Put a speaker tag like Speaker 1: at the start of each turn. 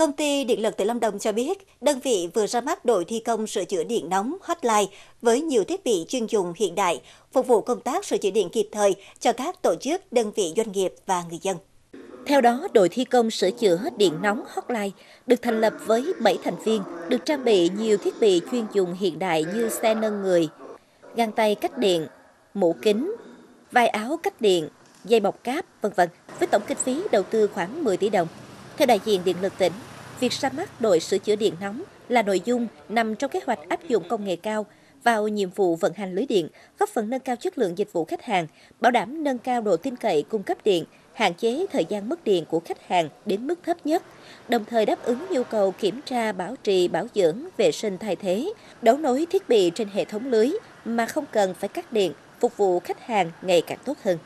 Speaker 1: Công ty Điện lực tỉnh Lâm Đồng cho biết, đơn vị vừa ra mắt đội thi công sửa chữa điện nóng hotline với nhiều thiết bị chuyên dùng hiện đại, phục vụ công tác sửa chữa điện kịp thời cho các tổ chức, đơn vị doanh nghiệp và người dân.
Speaker 2: Theo đó, đội thi công sửa chữa điện nóng hotline được thành lập với 7 thành viên, được trang bị nhiều thiết bị chuyên dùng hiện đại như xe nâng người, găng tay cách điện, mũ kính, vai áo cách điện, dây bọc cáp, vân vân, với tổng kinh phí đầu tư khoảng 10 tỷ đồng. Theo đại diện Điện lực tỉnh, việc ra mắt đội sửa chữa điện nóng là nội dung nằm trong kế hoạch áp dụng công nghệ cao vào nhiệm vụ vận hành lưới điện, góp phần nâng cao chất lượng dịch vụ khách hàng, bảo đảm nâng cao độ tin cậy cung cấp điện, hạn chế thời gian mất điện của khách hàng đến mức thấp nhất, đồng thời đáp ứng nhu cầu kiểm tra, bảo trì, bảo dưỡng, vệ sinh thay thế, đấu nối thiết bị trên hệ thống lưới mà không cần phải cắt điện, phục vụ khách hàng ngày càng tốt hơn.